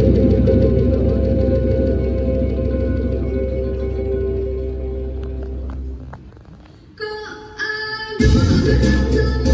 Thank you.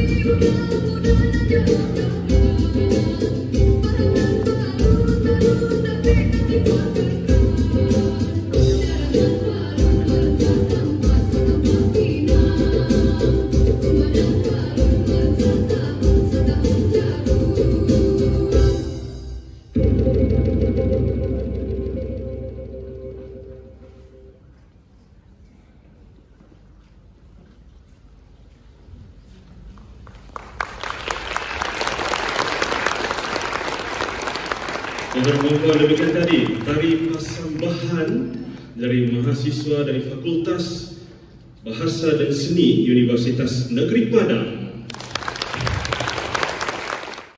Música Dengan mohon demikian tadi, tari pasambahan dari mahasiswa dari Fakultas Bahasa dan Seni Universitas Negeri Padang